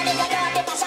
ってか。